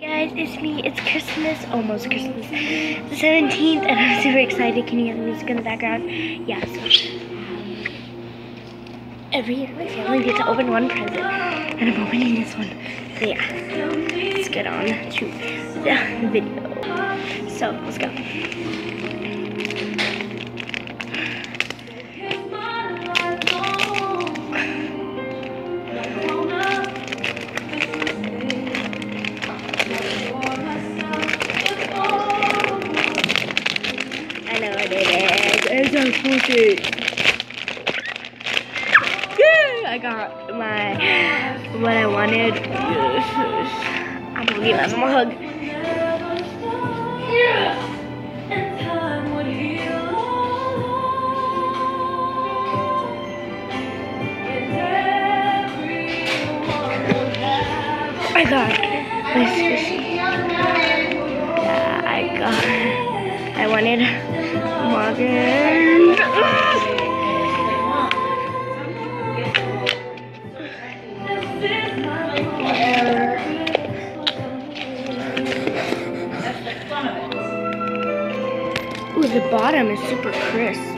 Guys, it's me. It's Christmas, almost Christmas, the 17th, and I'm super excited. Can you hear the music in the background? Yeah, so every year my family gets to open one present, and I'm opening this one. So yeah, let's get on to the video. So let's go. Yeah, I got my what I wanted. I'm gonna give myself a hug. I got my squishy. Ooh, the bottom is super crisp.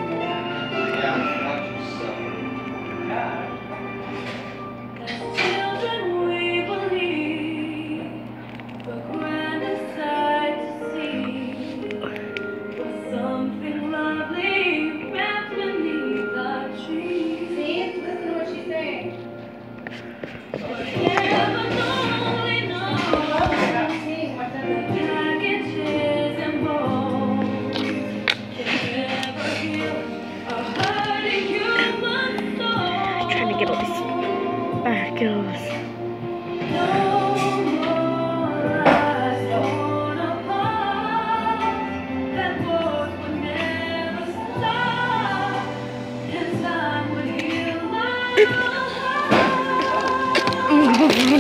These sparkles.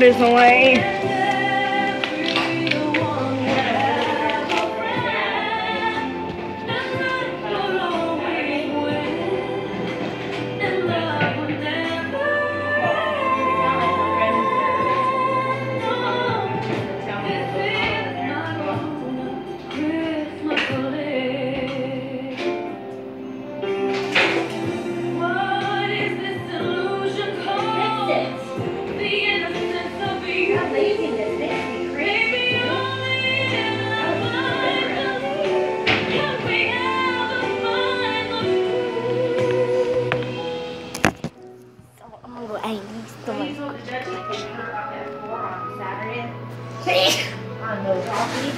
There's no way. So much. On those coffee.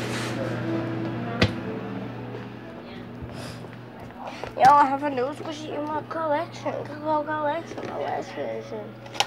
Yo, I have a new squishy in my collection. Collection, collection, collection.